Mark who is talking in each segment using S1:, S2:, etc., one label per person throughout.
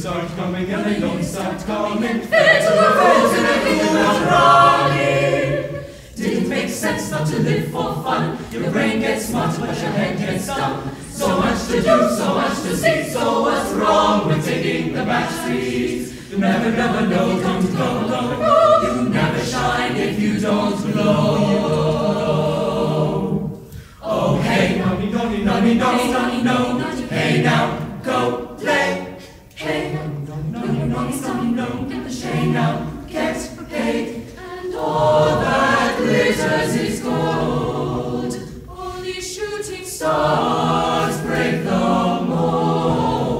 S1: start coming and they don't start coming, fair to the foes live for fun. Your brain gets smart, but your head gets dumb. So much to do, so much to see. So what's wrong with taking the back streets? You never, never know, don't go, go. You never shine if you don't glow. Stars break the mold.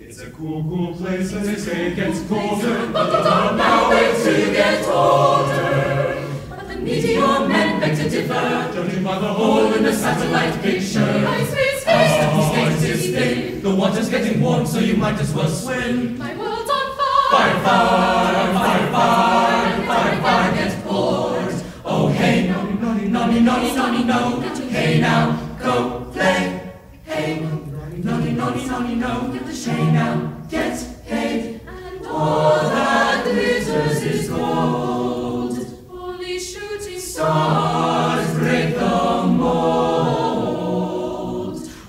S1: It's a cool, cool place, and they say it gets colder. Buckle down now, wait till you get older.
S2: But the
S1: Meteor men beg to differ, judging by the hole in the satellite picture.
S2: Ice, space, space,
S1: city
S2: space,
S1: is thin, the water's getting warm, so you might as well swim.
S2: My world's on. Fire,
S1: fire, fire, nonny, nonny, nonny, no. Hey, now, go play. Hey, nonny, nonny, nonny, no. Shay now, get paid.
S2: And
S1: All that glitters is gold.
S2: only shooting
S1: Stars break the mold.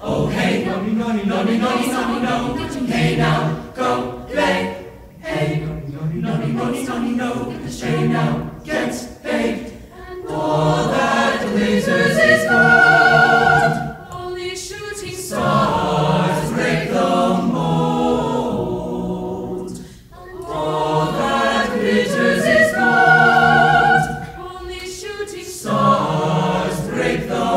S1: Oh, hey, nonny, nonny, nonny, nonny, nonny, no. Hey, now, go play. Hey, nonny, nonny, nonny, nonny, no. Shay now, get paid. Is